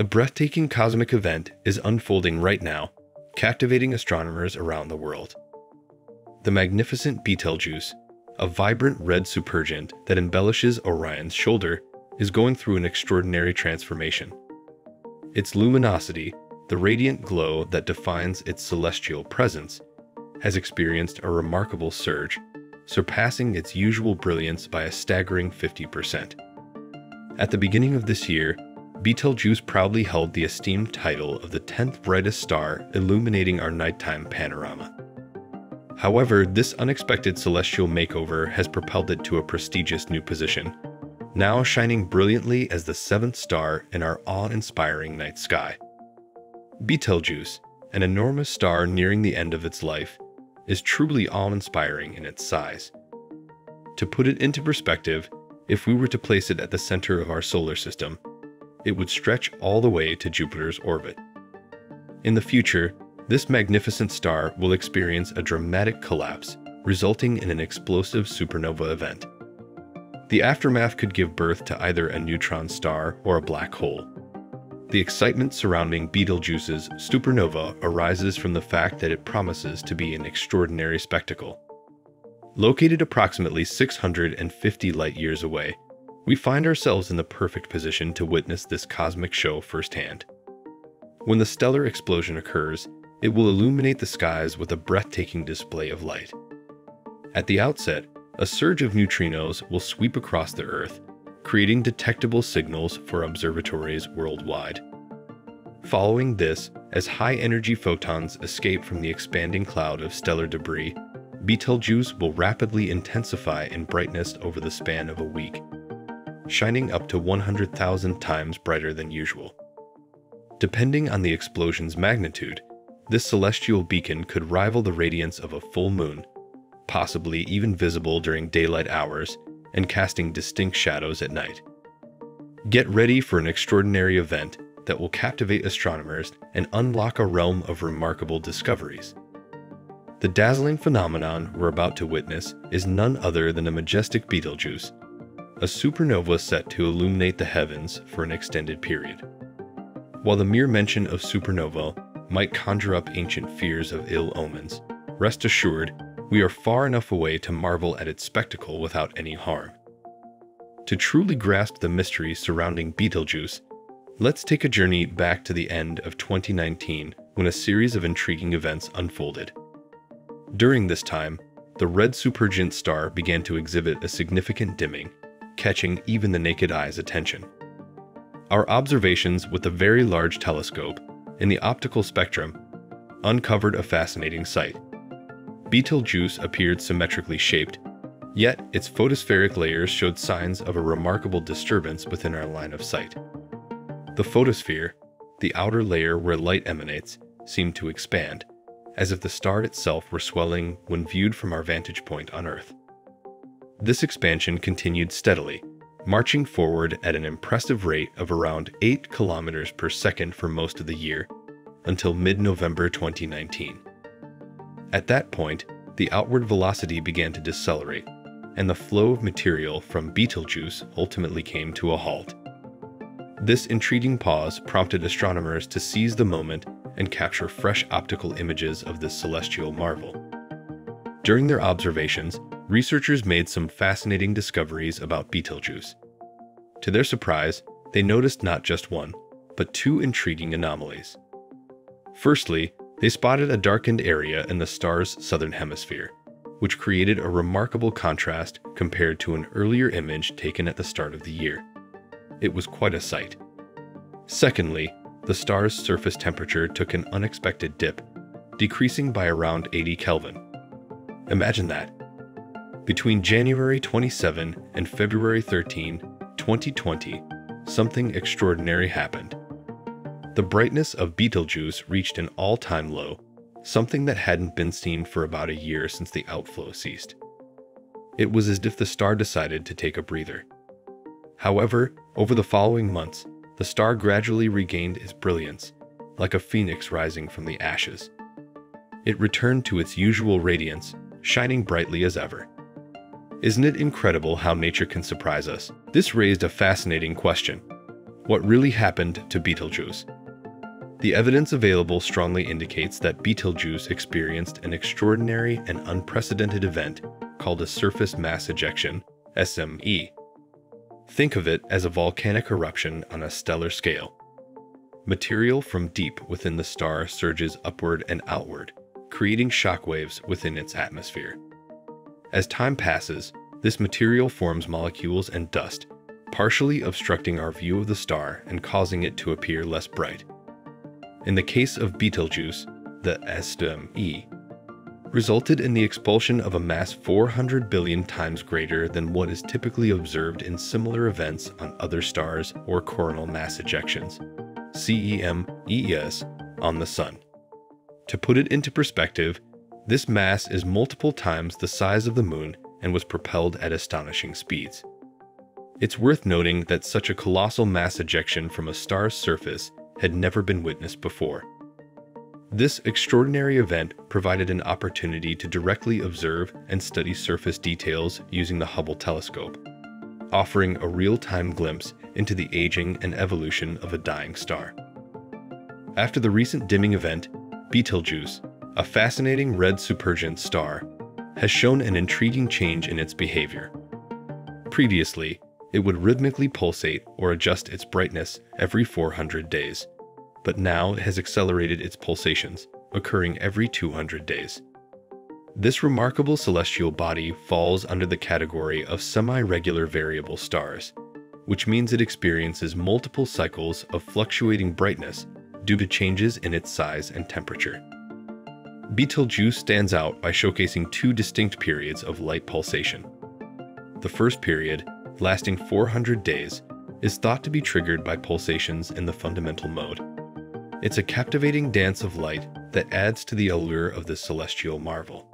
A breathtaking cosmic event is unfolding right now, captivating astronomers around the world. The magnificent Betelgeuse, a vibrant red supergiant that embellishes Orion's shoulder, is going through an extraordinary transformation. Its luminosity, the radiant glow that defines its celestial presence, has experienced a remarkable surge, surpassing its usual brilliance by a staggering 50%. At the beginning of this year, Betelgeuse proudly held the esteemed title of the 10th brightest star illuminating our nighttime panorama. However, this unexpected celestial makeover has propelled it to a prestigious new position, now shining brilliantly as the seventh star in our awe inspiring night sky. Betelgeuse, an enormous star nearing the end of its life, is truly awe inspiring in its size. To put it into perspective, if we were to place it at the center of our solar system, it would stretch all the way to Jupiter's orbit. In the future, this magnificent star will experience a dramatic collapse, resulting in an explosive supernova event. The aftermath could give birth to either a neutron star or a black hole. The excitement surrounding Betelgeuse's supernova arises from the fact that it promises to be an extraordinary spectacle. Located approximately 650 light years away, we find ourselves in the perfect position to witness this cosmic show firsthand. When the stellar explosion occurs, it will illuminate the skies with a breathtaking display of light. At the outset, a surge of neutrinos will sweep across the Earth, creating detectable signals for observatories worldwide. Following this, as high energy photons escape from the expanding cloud of stellar debris, Betelgeuse will rapidly intensify in brightness over the span of a week, shining up to 100,000 times brighter than usual. Depending on the explosion's magnitude, this celestial beacon could rival the radiance of a full moon possibly even visible during daylight hours and casting distinct shadows at night. Get ready for an extraordinary event that will captivate astronomers and unlock a realm of remarkable discoveries. The dazzling phenomenon we're about to witness is none other than a majestic Betelgeuse, a supernova set to illuminate the heavens for an extended period. While the mere mention of supernova might conjure up ancient fears of ill omens, rest assured we are far enough away to marvel at its spectacle without any harm. To truly grasp the mystery surrounding Betelgeuse, let's take a journey back to the end of 2019 when a series of intriguing events unfolded. During this time, the red supergiant star began to exhibit a significant dimming, catching even the naked eye's attention. Our observations with a very large telescope in the optical spectrum uncovered a fascinating sight. Betelgeuse appeared symmetrically shaped, yet its photospheric layers showed signs of a remarkable disturbance within our line of sight. The photosphere, the outer layer where light emanates, seemed to expand, as if the star itself were swelling when viewed from our vantage point on Earth. This expansion continued steadily, marching forward at an impressive rate of around 8 kilometers per second for most of the year, until mid November 2019. At that point, the outward velocity began to decelerate, and the flow of material from Betelgeuse ultimately came to a halt. This intriguing pause prompted astronomers to seize the moment and capture fresh optical images of this celestial marvel. During their observations, researchers made some fascinating discoveries about Betelgeuse. To their surprise, they noticed not just one, but two intriguing anomalies. Firstly, they spotted a darkened area in the star's southern hemisphere, which created a remarkable contrast compared to an earlier image taken at the start of the year. It was quite a sight. Secondly, the star's surface temperature took an unexpected dip, decreasing by around 80 Kelvin. Imagine that. Between January 27 and February 13, 2020, something extraordinary happened. The brightness of Betelgeuse reached an all time low, something that hadn't been seen for about a year since the outflow ceased. It was as if the star decided to take a breather. However, over the following months, the star gradually regained its brilliance, like a phoenix rising from the ashes. It returned to its usual radiance, shining brightly as ever. Isn't it incredible how nature can surprise us? This raised a fascinating question what really happened to Betelgeuse. The evidence available strongly indicates that Betelgeuse experienced an extraordinary and unprecedented event called a surface mass ejection, SME. Think of it as a volcanic eruption on a stellar scale. Material from deep within the star surges upward and outward, creating shockwaves within its atmosphere. As time passes, this material forms molecules and dust, partially obstructing our view of the star and causing it to appear less bright. In the case of Betelgeuse, the SME resulted in the expulsion of a mass 400 billion times greater than what is typically observed in similar events on other stars or coronal mass ejections, CMEs, on the Sun. To put it into perspective, this mass is multiple times the size of the Moon and was propelled at astonishing speeds. It's worth noting that such a colossal mass ejection from a star's surface had never been witnessed before. This extraordinary event provided an opportunity to directly observe and study surface details using the Hubble telescope, offering a real-time glimpse into the aging and evolution of a dying star. After the recent dimming event, Betelgeuse, a fascinating red supergiant star, has shown an intriguing change in its behavior. Previously, it would rhythmically pulsate or adjust its brightness every 400 days, but now it has accelerated its pulsations, occurring every 200 days. This remarkable celestial body falls under the category of semi-regular variable stars, which means it experiences multiple cycles of fluctuating brightness due to changes in its size and temperature. Betelgeuse stands out by showcasing two distinct periods of light pulsation. The first period lasting 400 days, is thought to be triggered by pulsations in the fundamental mode. It's a captivating dance of light that adds to the allure of this celestial marvel.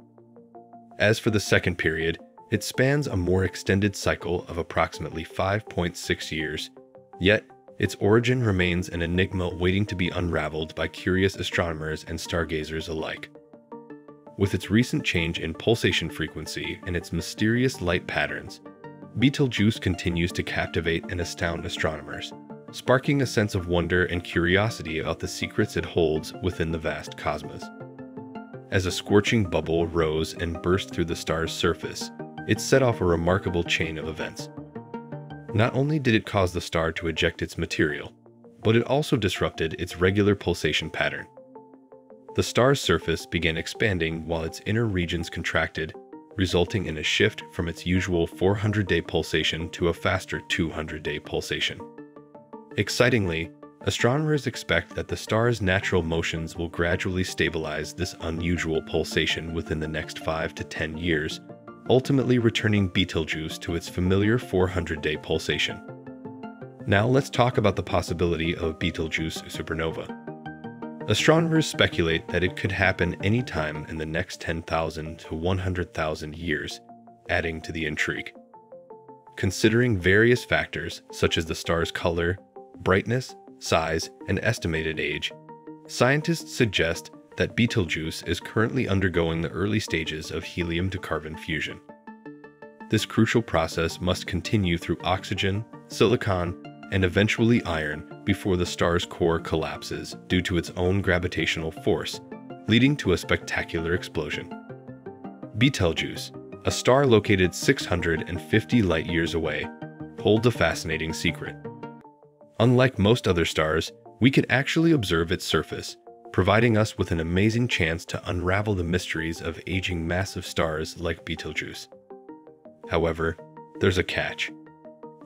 As for the second period, it spans a more extended cycle of approximately 5.6 years, yet its origin remains an enigma waiting to be unraveled by curious astronomers and stargazers alike. With its recent change in pulsation frequency and its mysterious light patterns, Betelgeuse continues to captivate and astound astronomers, sparking a sense of wonder and curiosity about the secrets it holds within the vast cosmos. As a scorching bubble rose and burst through the star's surface, it set off a remarkable chain of events. Not only did it cause the star to eject its material, but it also disrupted its regular pulsation pattern. The star's surface began expanding while its inner regions contracted resulting in a shift from its usual 400 day pulsation to a faster 200 day pulsation. Excitingly, astronomers expect that the star's natural motions will gradually stabilize this unusual pulsation within the next 5 to 10 years, ultimately returning Betelgeuse to its familiar 400 day pulsation. Now let's talk about the possibility of Betelgeuse supernova. Astronomers speculate that it could happen any time in the next 10,000 to 100,000 years, adding to the intrigue. Considering various factors such as the star's color, brightness, size, and estimated age, scientists suggest that Betelgeuse is currently undergoing the early stages of helium to carbon fusion. This crucial process must continue through oxygen, silicon, and eventually iron before the star's core collapses due to its own gravitational force, leading to a spectacular explosion. Betelgeuse, a star located 650 light years away, holds a fascinating secret. Unlike most other stars, we can actually observe its surface, providing us with an amazing chance to unravel the mysteries of aging massive stars like Betelgeuse. However, there's a catch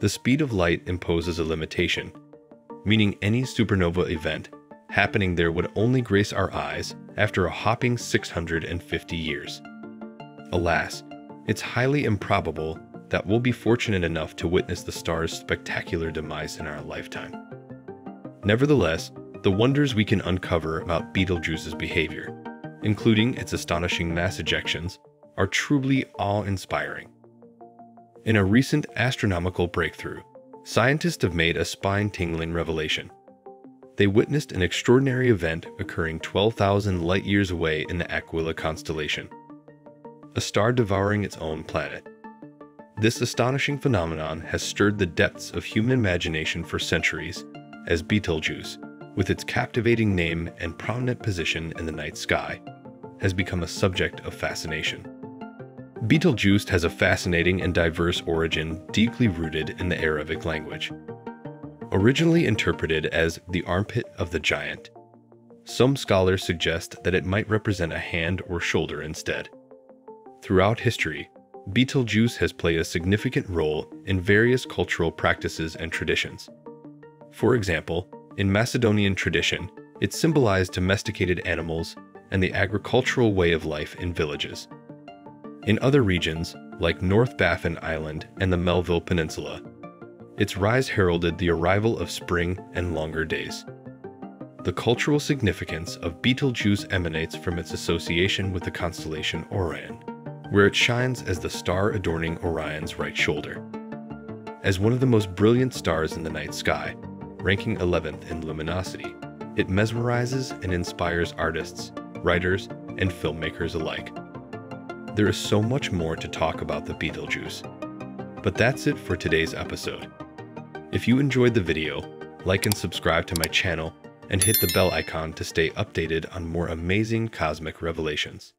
the speed of light imposes a limitation, meaning any supernova event happening there would only grace our eyes after a hopping 650 years. Alas, it's highly improbable that we'll be fortunate enough to witness the star's spectacular demise in our lifetime. Nevertheless, the wonders we can uncover about Betelgeuse's behavior, including its astonishing mass ejections, are truly awe inspiring. In a recent astronomical breakthrough, scientists have made a spine tingling revelation. They witnessed an extraordinary event occurring 12,000 light years away in the Aquila constellation, a star devouring its own planet. This astonishing phenomenon has stirred the depths of human imagination for centuries as Betelgeuse, with its captivating name and prominent position in the night sky, has become a subject of fascination. Betelgeuse has a fascinating and diverse origin deeply rooted in the Arabic language. Originally interpreted as the armpit of the giant, some scholars suggest that it might represent a hand or shoulder instead. Throughout history, Betelgeuse has played a significant role in various cultural practices and traditions. For example, in Macedonian tradition, it symbolized domesticated animals and the agricultural way of life in villages. In other regions, like North Baffin Island and the Melville Peninsula, its rise heralded the arrival of spring and longer days. The cultural significance of Betelgeuse emanates from its association with the constellation Orion, where it shines as the star adorning Orion's right shoulder. As one of the most brilliant stars in the night sky, ranking 11th in luminosity, it mesmerizes and inspires artists, writers, and filmmakers alike. There is so much more to talk about the Betelgeuse. But that's it for today's episode. If you enjoyed the video, like and subscribe to my channel and hit the bell icon to stay updated on more amazing cosmic revelations.